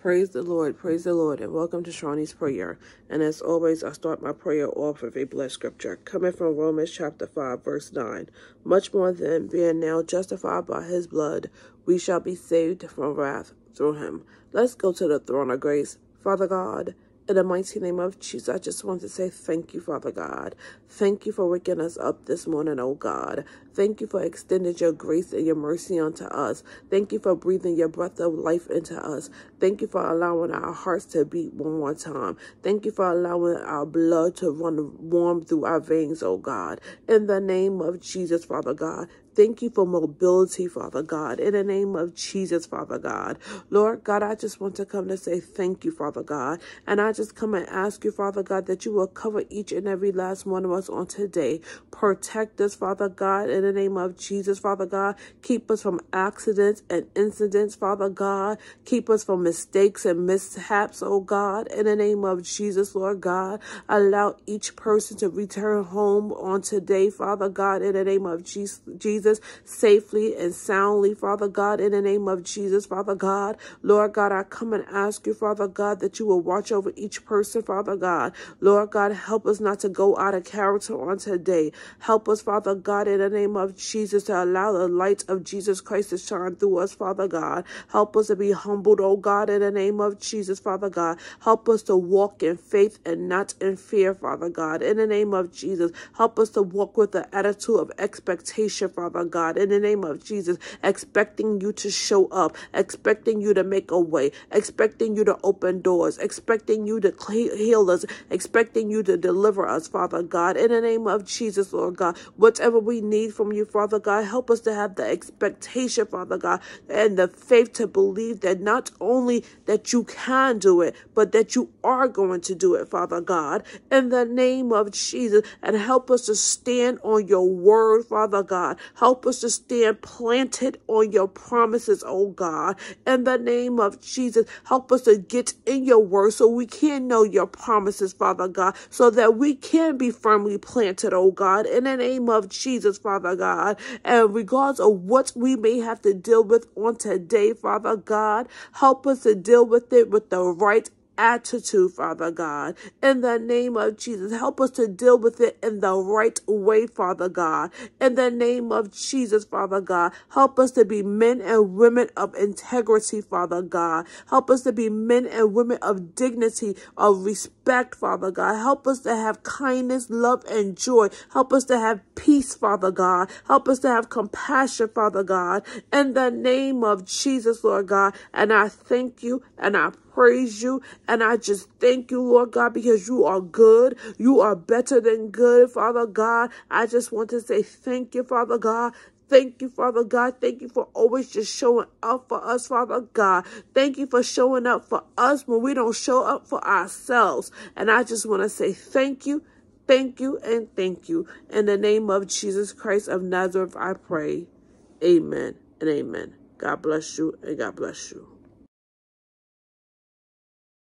Praise the Lord, praise the Lord, and welcome to Shawnee's Prayer. And as always, I start my prayer off with a blessed scripture coming from Romans chapter 5, verse 9. Much more than being now justified by his blood, we shall be saved from wrath through him. Let's go to the throne of grace. Father God, in the mighty name of Jesus, I just want to say thank you, Father God. Thank you for waking us up this morning, oh God. Thank you for extending your grace and your mercy unto us. Thank you for breathing your breath of life into us. Thank you for allowing our hearts to beat one more time. Thank you for allowing our blood to run warm through our veins, oh God. In the name of Jesus, Father God. Thank you for mobility, Father God. In the name of Jesus, Father God. Lord God, I just want to come to say thank you, Father God. And I just come and ask you, Father God, that you will cover each and every last one of us on today. Protect us, Father God, in the name of Jesus, Father God. Keep us from accidents and incidents, Father God. Keep us from mistakes and mishaps, oh God, in the name of Jesus, Lord God. Allow each person to return home on today, Father God, in the name of Jesus. Jesus, safely and soundly, Father God, in the name of Jesus, Father God. Lord God, I come and ask you, Father God, that you will watch over each person, Father God. Lord God, help us not to go out of character on today. Help us, Father God, in the name of Jesus, to allow the light of Jesus Christ to shine through us, Father God. Help us to be humbled, oh God, in the name of Jesus, Father God. Help us to walk in faith and not in fear, Father God. In the name of Jesus, help us to walk with the attitude of expectation, Father Father God, in the name of Jesus, expecting you to show up, expecting you to make a way, expecting you to open doors, expecting you to heal us, expecting you to deliver us, Father God, in the name of Jesus, Lord God. Whatever we need from you, Father God, help us to have the expectation, Father God, and the faith to believe that not only that you can do it, but that you are going to do it, Father God, in the name of Jesus, and help us to stand on your word, Father God. Help us to stand planted on your promises, oh God. In the name of Jesus, help us to get in your word so we can know your promises, Father God, so that we can be firmly planted, oh God. In the name of Jesus, Father God. And regardless of what we may have to deal with on today, Father God, help us to deal with it with the right attitude, Father God. In the name of Jesus, help us to deal with it in the right way, Father God. In the name of Jesus, Father God, help us to be men and women of integrity, Father God. Help us to be men and women of dignity, of respect, Father God. Help us to have kindness, love, and joy. Help us to have peace, Father God. Help us to have compassion, Father God. In the name of Jesus, Lord God. And I thank you and I praise you. And I just thank you, Lord God, because you are good. You are better than good, Father God. I just want to say thank you, Father God. Thank you, Father God. Thank you for always just showing up for us, Father God. Thank you for showing up for us when we don't show up for ourselves. And I just want to say thank you, thank you, and thank you. In the name of Jesus Christ of Nazareth, I pray. Amen and amen. God bless you and God bless you.